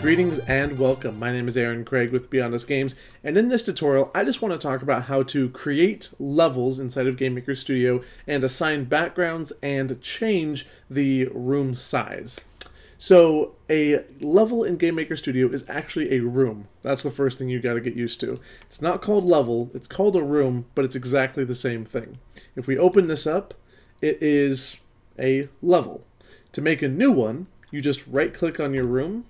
Greetings and welcome. My name is Aaron Craig with Beyond Us Games, and in this tutorial, I just want to talk about how to create levels inside of GameMaker Studio and assign backgrounds and change the room size. So, a level in GameMaker Studio is actually a room. That's the first thing you got to get used to. It's not called level, it's called a room, but it's exactly the same thing. If we open this up, it is a level. To make a new one, you just right click on your room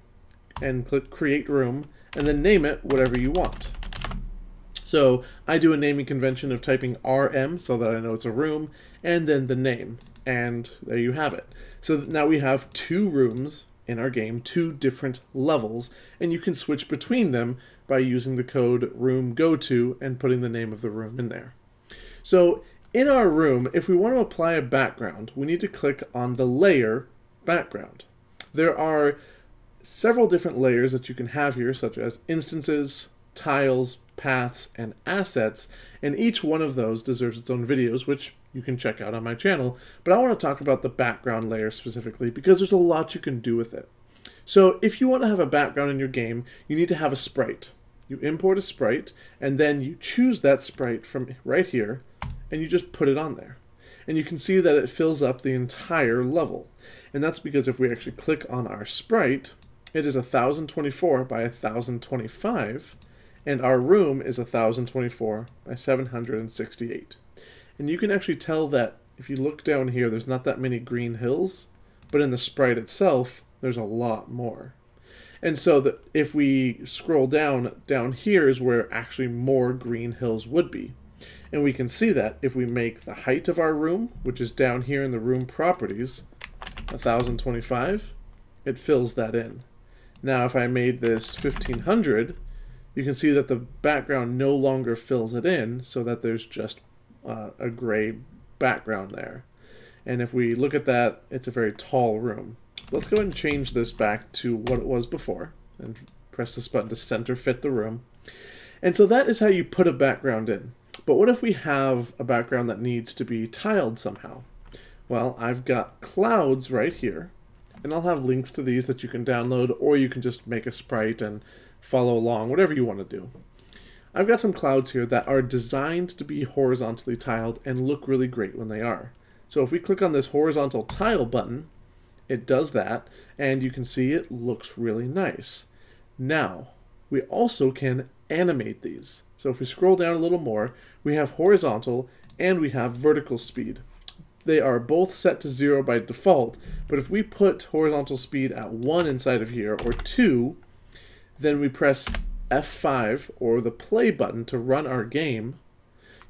and click create room and then name it whatever you want. So I do a naming convention of typing RM so that I know it's a room and then the name and there you have it. So now we have two rooms in our game, two different levels, and you can switch between them by using the code room go to and putting the name of the room in there. So in our room, if we want to apply a background, we need to click on the layer background. There are several different layers that you can have here, such as instances, tiles, paths, and assets, and each one of those deserves its own videos, which you can check out on my channel. But I want to talk about the background layer specifically because there's a lot you can do with it. So if you want to have a background in your game, you need to have a sprite. You import a sprite, and then you choose that sprite from right here, and you just put it on there. And you can see that it fills up the entire level. And that's because if we actually click on our sprite, it is 1024 by 1025, and our room is 1024 by 768. And you can actually tell that if you look down here, there's not that many green hills, but in the sprite itself, there's a lot more. And so that if we scroll down, down here is where actually more green hills would be. And we can see that if we make the height of our room, which is down here in the room properties, 1025, it fills that in. Now if I made this 1500, you can see that the background no longer fills it in so that there's just uh, a gray background there. And if we look at that, it's a very tall room. Let's go ahead and change this back to what it was before and press this button to center fit the room. And so that is how you put a background in. But what if we have a background that needs to be tiled somehow? Well, I've got clouds right here and I'll have links to these that you can download, or you can just make a sprite and follow along, whatever you want to do. I've got some clouds here that are designed to be horizontally tiled and look really great when they are. So if we click on this horizontal tile button, it does that, and you can see it looks really nice. Now, we also can animate these. So if we scroll down a little more, we have horizontal and we have vertical speed they are both set to zero by default, but if we put horizontal speed at one inside of here, or two, then we press F5 or the play button to run our game,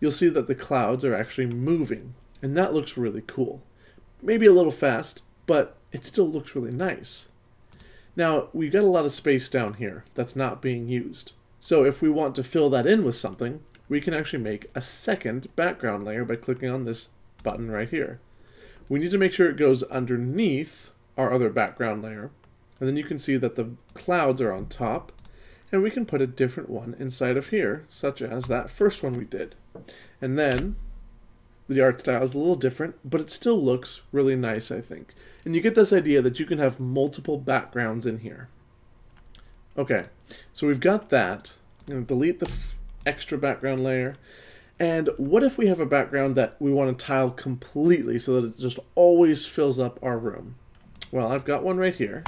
you'll see that the clouds are actually moving, and that looks really cool. Maybe a little fast, but it still looks really nice. Now, we've got a lot of space down here that's not being used. So if we want to fill that in with something, we can actually make a second background layer by clicking on this button right here. We need to make sure it goes underneath our other background layer. And then you can see that the clouds are on top. And we can put a different one inside of here, such as that first one we did. And then the art style is a little different, but it still looks really nice, I think. And you get this idea that you can have multiple backgrounds in here. Okay, so we've got that. I'm going to delete the extra background layer. And what if we have a background that we want to tile completely so that it just always fills up our room? Well, I've got one right here.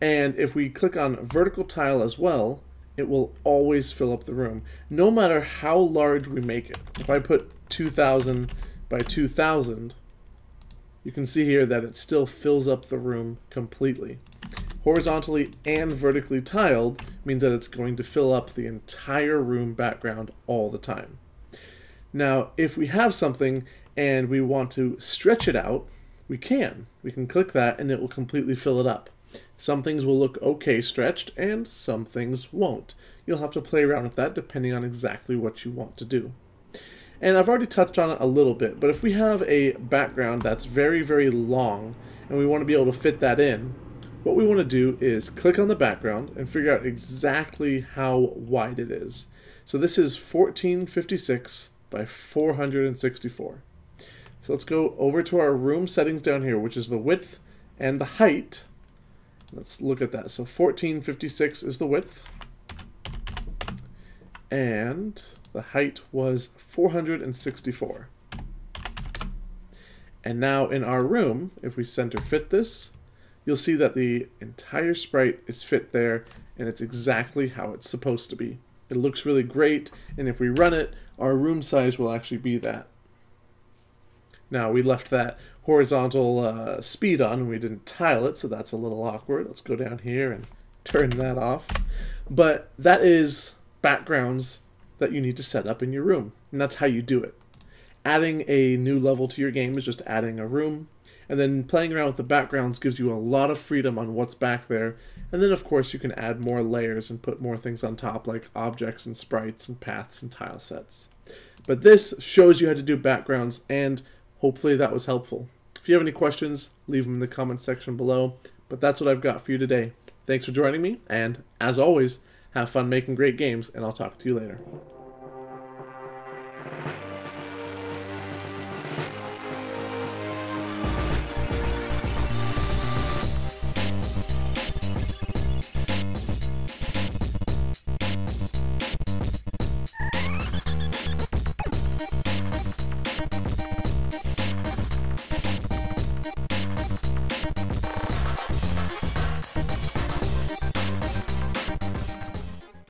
And if we click on vertical tile as well, it will always fill up the room, no matter how large we make it. If I put 2000 by 2000, you can see here that it still fills up the room completely. Horizontally and vertically tiled means that it's going to fill up the entire room background all the time. Now, if we have something and we want to stretch it out, we can. We can click that and it will completely fill it up. Some things will look okay stretched and some things won't. You'll have to play around with that depending on exactly what you want to do. And I've already touched on it a little bit, but if we have a background that's very, very long and we want to be able to fit that in, what we want to do is click on the background and figure out exactly how wide it is. So this is 1456 by 464. So let's go over to our room settings down here, which is the width and the height. Let's look at that. So 1456 is the width. And the height was 464. And now in our room, if we center fit this, you'll see that the entire sprite is fit there and it's exactly how it's supposed to be. It looks really great, and if we run it, our room size will actually be that. Now, we left that horizontal uh, speed on, and we didn't tile it, so that's a little awkward. Let's go down here and turn that off. But that is backgrounds that you need to set up in your room, and that's how you do it. Adding a new level to your game is just adding a room, and then playing around with the backgrounds gives you a lot of freedom on what's back there. And then, of course, you can add more layers and put more things on top, like objects and sprites and paths and tile sets. But this shows you how to do backgrounds, and hopefully that was helpful. If you have any questions, leave them in the comments section below. But that's what I've got for you today. Thanks for joining me, and as always, have fun making great games, and I'll talk to you later.